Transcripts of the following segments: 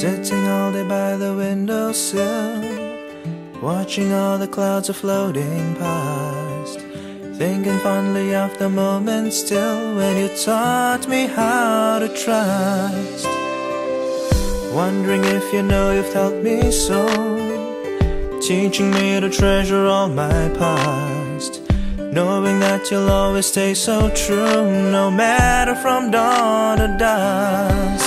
Sitting all day by the windowsill, watching all the clouds are floating past. Thinking fondly of the moment still when you taught me how to trust. Wondering if you know you've taught me so, teaching me to treasure all my past. Knowing that you'll always stay so true, no matter from dawn to dusk.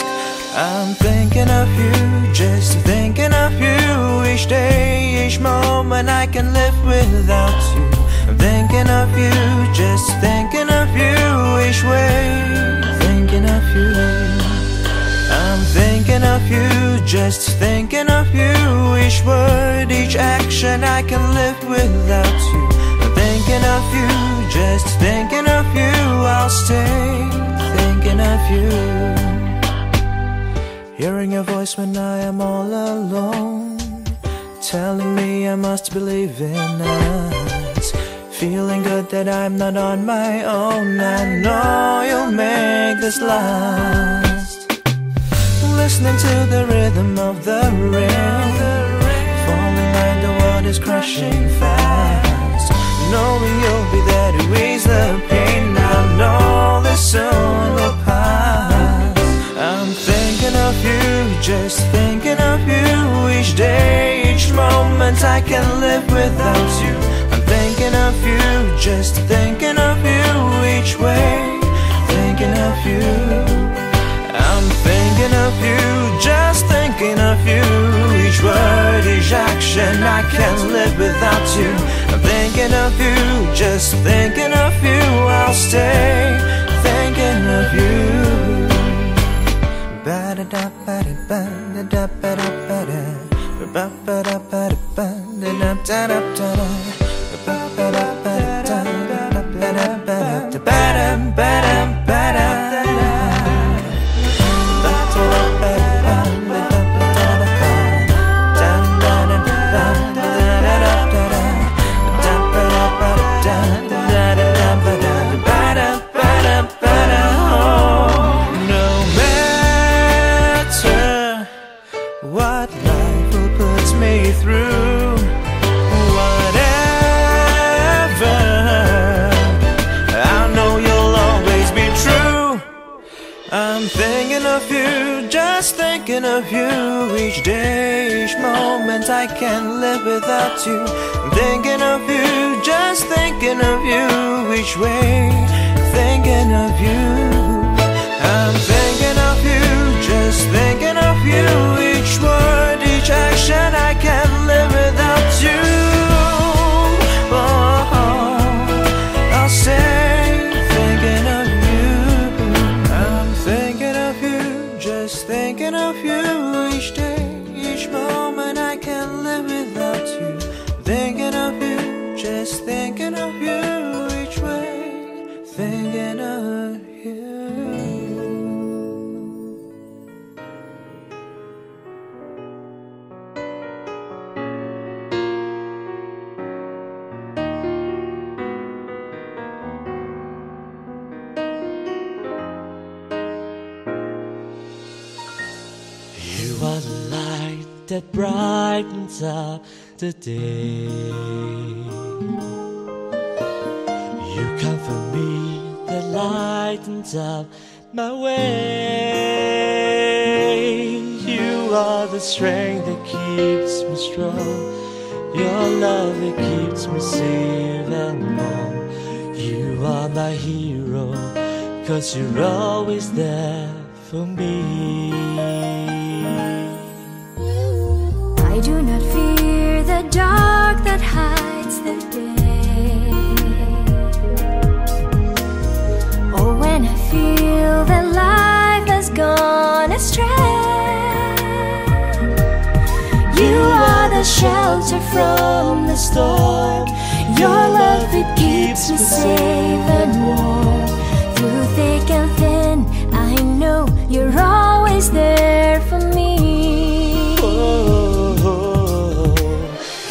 I'm thinking of you, just thinking of you Each day, each moment I can live without you. I'm thinking of you, just thinking of you Each way, thinking of you. I'm thinking of you, just thinking of you Each word, each action I can live without you. I'm thinking of you, just thinking of you I'll stay. Thinking of you Hearing your voice when I am all alone. Telling me I must believe in us. Feeling good that I'm not on my own. I know you'll make this last. Listening to the rhythm of the rain. Falling like the world is crashing fast. Knowing you'll be there to ease the pain. I know this soon will pass just thinking of you Each day, each moment I can live without you. I'm thinking of you, just thinking of you Each way, thinking of you. I'm thinking of you, just thinking of you. Each word, each action I can't live without you. I'm thinking of you, just thinking of you I'll stay ba I'm thinking of you, just thinking of you. Each day, each moment I can't live without you. I'm thinking of you, just thinking of you. Each way, thinking of you. I'm thinking of you, just thinking thinking of you You are the light that brightens up the day. You comfort me lightens up my way. You are the strength that keeps me strong. Your love that keeps me safe and warm. You are my hero, cause you're always there for me. I do not fear the dark storm. Your love it keeps me safe and warm. Through thick and thin, I know you're always there for me.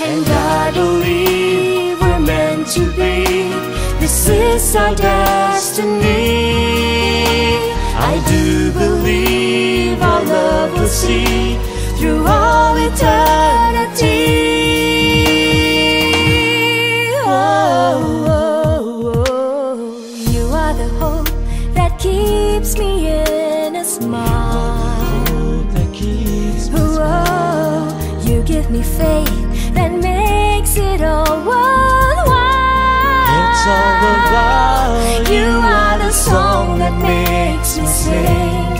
And I believe we're meant to be. This is our destiny. I do believe our love will see through all eternity. Me faith that makes it all worthwhile. It's all worthwhile. You are the song that makes me sing.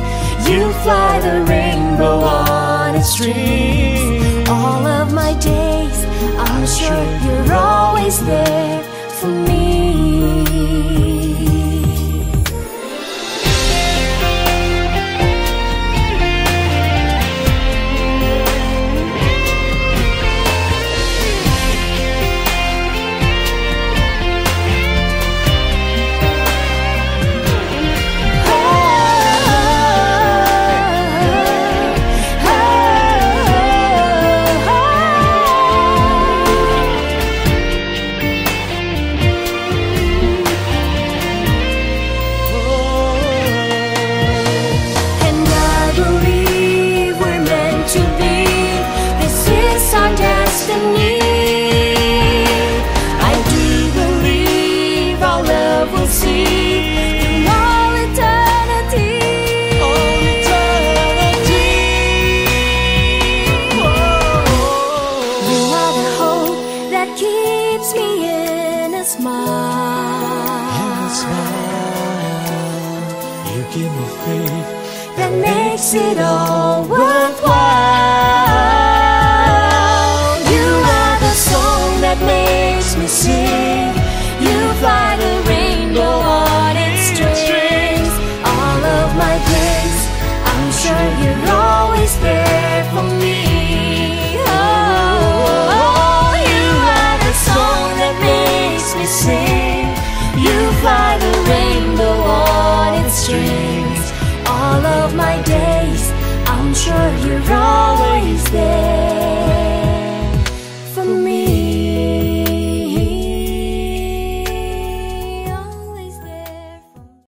You fly the rainbow on its strings. All of my days, I'm sure you're always there for me. makes it all worthwhile. sure you're wrong